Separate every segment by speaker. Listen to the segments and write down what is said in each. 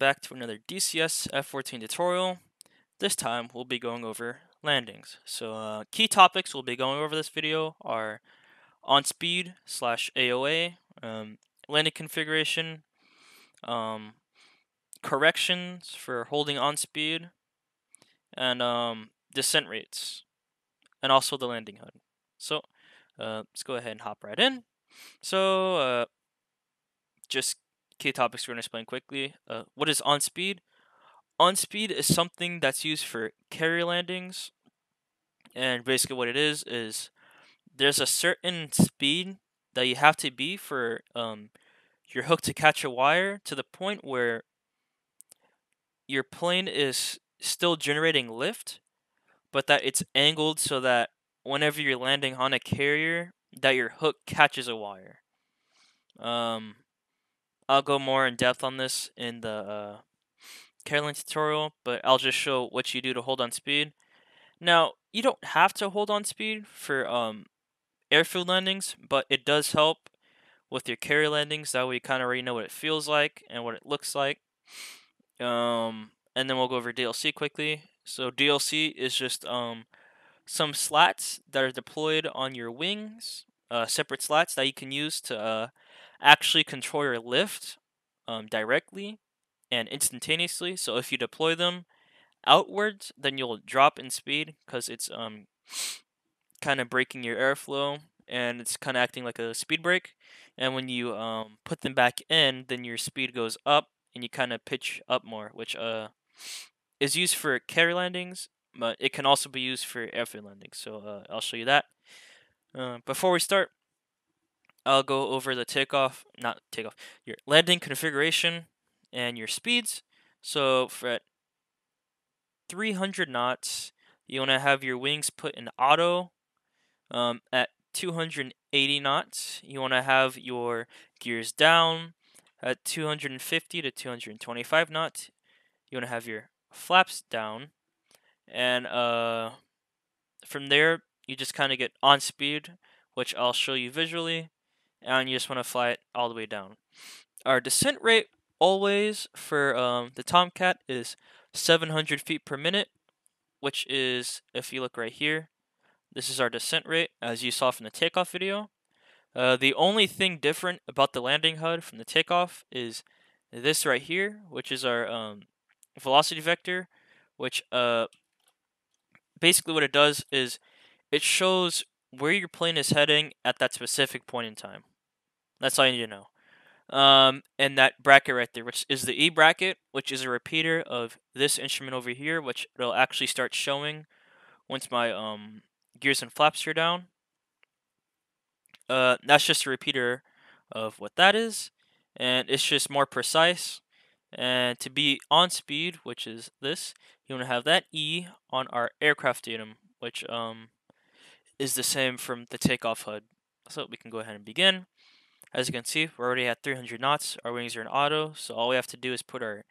Speaker 1: back to another DCS F14 tutorial. This time we'll be going over landings. So uh, key topics we'll be going over this video are on speed slash AOA, um, landing configuration, um, corrections for holding on speed, and um, descent rates, and also the landing HUD. So uh, let's go ahead and hop right in. So uh, just key topics we're going to explain quickly. Uh, what is on speed? On speed is something that's used for carrier landings, and basically what it is is there's a certain speed that you have to be for um, your hook to catch a wire to the point where your plane is still generating lift, but that it's angled so that whenever you're landing on a carrier, that your hook catches a wire. Um, I'll go more in depth on this in the uh, Caroline tutorial, but I'll just show what you do to hold on speed. Now, you don't have to hold on speed for um, airfield landings, but it does help with your carry landings. That way you kind of already know what it feels like and what it looks like. Um, and then we'll go over DLC quickly. So DLC is just um, some slats that are deployed on your wings, uh, separate slats that you can use to uh, actually control your lift um, directly and instantaneously. So if you deploy them outwards, then you'll drop in speed because it's um, kind of breaking your airflow and it's kind of acting like a speed brake. And when you um, put them back in, then your speed goes up and you kind of pitch up more, which uh, is used for carry landings, but it can also be used for airfield landings. So uh, I'll show you that. Uh, before we start, I'll go over the takeoff, not takeoff, your landing configuration and your speeds. So for at 300 knots, you want to have your wings put in auto. Um, at 280 knots, you want to have your gears down. At 250 to 225 knots, you want to have your flaps down. And uh, from there, you just kind of get on speed, which I'll show you visually and you just want to fly it all the way down. Our descent rate always for um, the Tomcat is 700 feet per minute, which is, if you look right here, this is our descent rate, as you saw from the takeoff video. Uh, the only thing different about the landing HUD from the takeoff is this right here, which is our um, velocity vector, which uh, basically what it does is it shows where your plane is heading at that specific point in time. That's all you need to know. Um, and that bracket right there, which is the E bracket, which is a repeater of this instrument over here, which it'll actually start showing once my um, gears and flaps are down. Uh, that's just a repeater of what that is, and it's just more precise. And to be on speed, which is this, you want to have that E on our aircraft datum, which um, is the same from the takeoff HUD. So we can go ahead and begin. As you can see, we're already at 300 knots. Our wings are in auto, so all we have to do is put our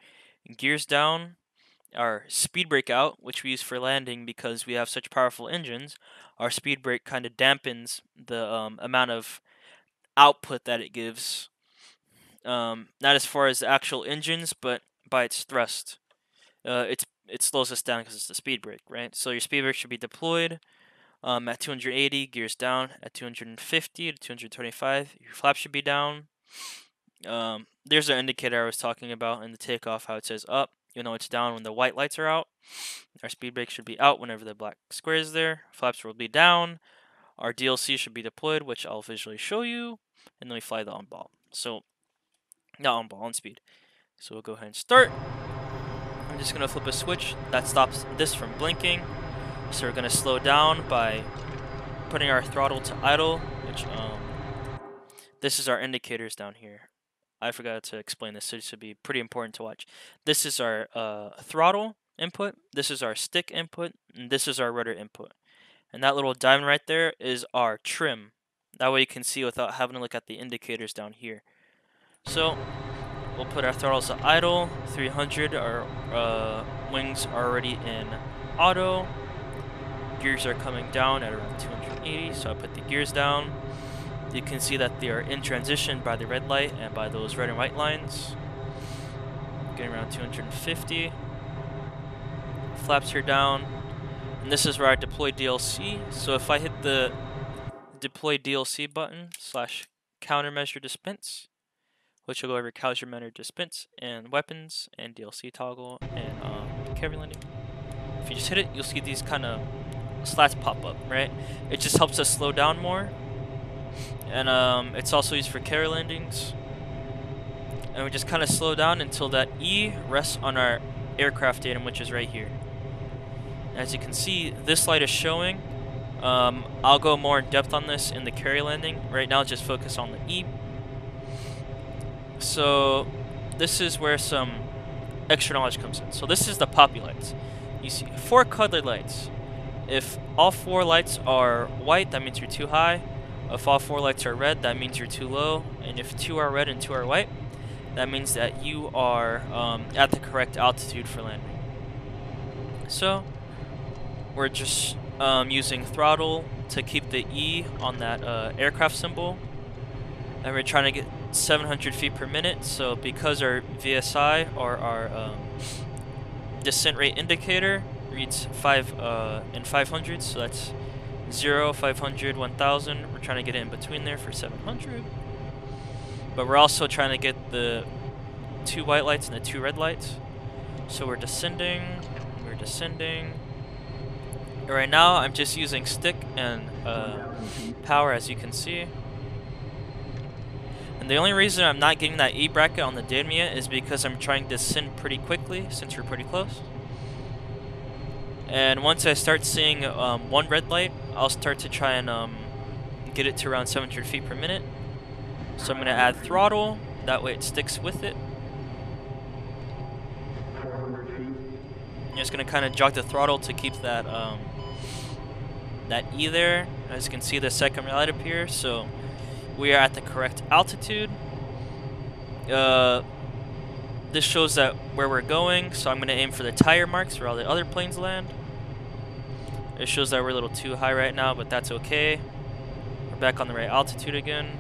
Speaker 1: gears down, our speed brake out, which we use for landing because we have such powerful engines. Our speed brake kind of dampens the um, amount of output that it gives. Um, not as far as the actual engines, but by its thrust. Uh, it's it slows us down because it's the speed brake, right? So your speed brake should be deployed um, at 280, gears down. At 250 to 225, your flap should be down. Um, there's an indicator I was talking about in the takeoff, how it says up. You know it's down when the white lights are out. Our speed brake should be out whenever the black square is there. Flaps will be down. Our DLC should be deployed, which I'll visually show you. And then we fly the on ball. So, not on ball, on speed. So we'll go ahead and start. I'm just going to flip a switch. That stops this from blinking. So we're going to slow down by putting our throttle to idle, which, um, this is our indicators down here. I forgot to explain this, so this would be pretty important to watch. This is our uh, throttle input, this is our stick input, and this is our rudder input. And that little diamond right there is our trim. That way you can see without having to look at the indicators down here. So, we'll put our throttles to idle, 300, our uh, wings are already in auto, gears are coming down at around 280, so I put the gears down. You can see that they are in transition by the red light and by those red and white lines. getting around 250. Flaps are down. And this is where I deploy DLC. So if I hit the deploy DLC button slash countermeasure dispense, which will go over countermeasure dispense and weapons and DLC toggle and um, carry landing. If you just hit it, you'll see these kind of slats pop up, right? It just helps us slow down more. And um, it's also used for carry landings. And we just kind of slow down until that E rests on our aircraft datum, which is right here. As you can see, this light is showing. Um, I'll go more in depth on this in the carry landing. Right now, just focus on the E. So, this is where some extra knowledge comes in. So this is the PAPI lights. You see four colored lights. If all four lights are white, that means you're too high. If all four lights are red, that means you're too low. And if two are red and two are white, that means that you are um, at the correct altitude for landing. So, we're just um, using throttle to keep the E on that uh, aircraft symbol. And we're trying to get 700 feet per minute, so because our VSI, or our um, descent rate indicator, reads 5 uh, in 500, so that's 0, 500, 1000. We're trying to get in between there for 700. But we're also trying to get the two white lights and the two red lights. So we're descending, we're descending. Right now, I'm just using stick and uh, power, as you can see. And the only reason I'm not getting that E bracket on the yet is because I'm trying to descend pretty quickly, since we're pretty close. And once I start seeing um, one red light, I'll start to try and um, get it to around 700 feet per minute. So I'm going to add throttle, that way it sticks with it. I'm just going to kind of jog the throttle to keep that um, that E there. As you can see, the second light appear, so we are at the correct altitude. Uh, this shows that where we're going, so I'm going to aim for the tire marks where all the other planes land. It shows that we're a little too high right now, but that's okay. We're back on the right altitude again.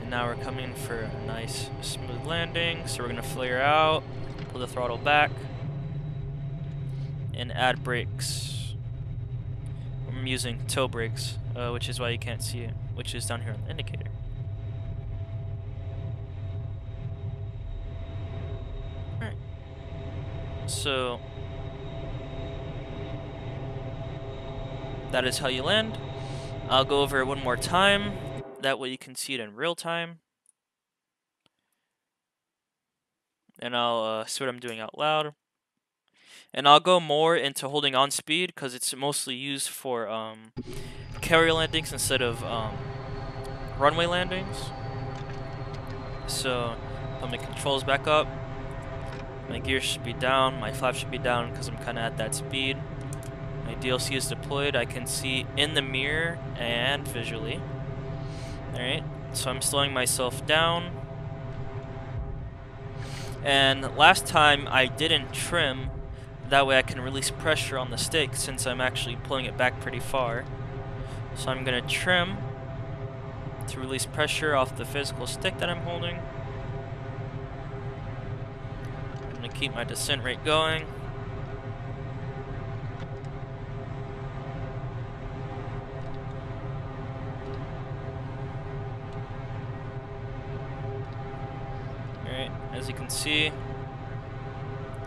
Speaker 1: And now we're coming for a nice smooth landing, so we're going to flare out, pull the throttle back, and add brakes. I'm using toe brakes, uh, which is why you can't see it, which is down here on the indicator. Alright. So, that is how you land. I'll go over it one more time. That way you can see it in real time. And I'll uh, see what I'm doing out loud. And I'll go more into holding on speed because it's mostly used for um, carrier landings instead of um, runway landings. So put my controls back up. My gear should be down. My flap should be down because I'm kind of at that speed. My DLC is deployed. I can see in the mirror and visually. Alright, so I'm slowing myself down. And last time I didn't trim that way I can release pressure on the stick since I'm actually pulling it back pretty far. So I'm going to trim to release pressure off the physical stick that I'm holding. I'm going to keep my descent rate going. Alright, as you can see,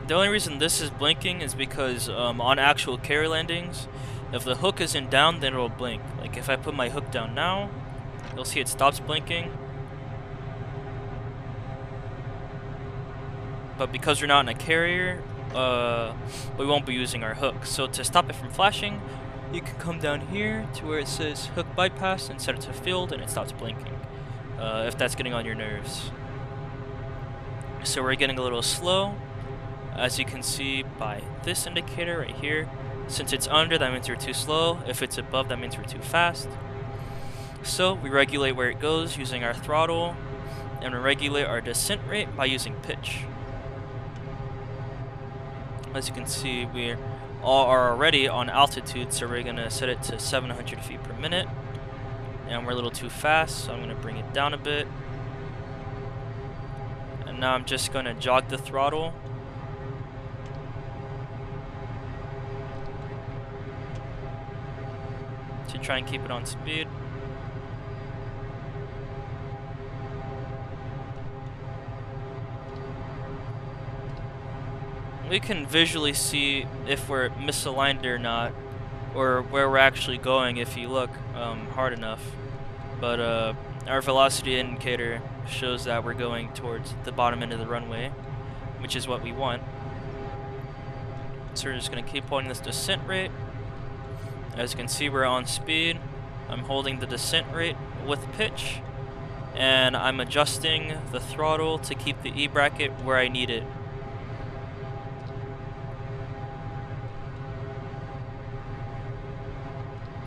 Speaker 1: the only reason this is blinking is because um, on actual carry landings, if the hook isn't down, then it'll blink. Like if I put my hook down now, you'll see it stops blinking. But because we're not in a carrier, uh, we won't be using our hook. So to stop it from flashing, you can come down here to where it says hook bypass and set it to field and it stops blinking. Uh, if that's getting on your nerves. So we're getting a little slow. As you can see by this indicator right here, since it's under, that means we're too slow. If it's above, that means we're too fast. So we regulate where it goes using our throttle, and we regulate our descent rate by using pitch. As you can see, we are already on altitude, so we're going to set it to 700 feet per minute. And we're a little too fast, so I'm going to bring it down a bit. Now I'm just going to jog the throttle. To try and keep it on speed. We can visually see if we're misaligned or not, or where we're actually going if you look um, hard enough. But uh, our velocity indicator shows that we're going towards the bottom end of the runway, which is what we want. So we're just going to keep holding this descent rate. As you can see, we're on speed. I'm holding the descent rate with pitch, and I'm adjusting the throttle to keep the E-bracket where I need it.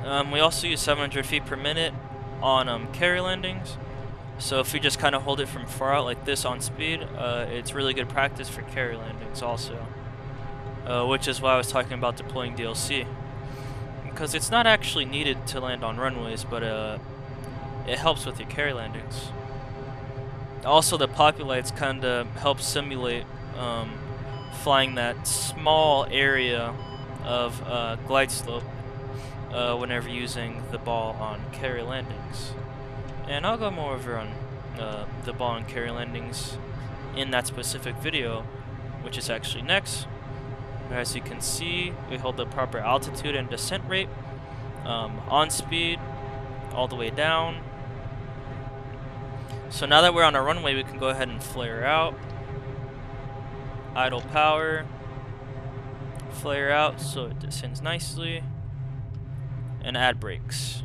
Speaker 1: Um, we also use 700 feet per minute on um, carry landings. So if we just kind of hold it from far out like this on speed, uh, it's really good practice for carry landings also. Uh, which is why I was talking about deploying DLC. Because it's not actually needed to land on runways, but uh, it helps with your carry landings. Also, the Lights kind of help simulate um, flying that small area of uh, glide slope uh, whenever using the ball on carry landings. And I'll go more over on uh, the ball and carry landings in that specific video, which is actually next. As you can see, we hold the proper altitude and descent rate um, on speed all the way down. So now that we're on our runway, we can go ahead and flare out. Idle power. Flare out so it descends nicely and add brakes.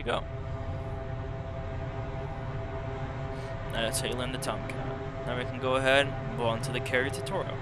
Speaker 1: You go. That's how you land the Tomcat. Now we can go ahead and go on to the carry tutorial.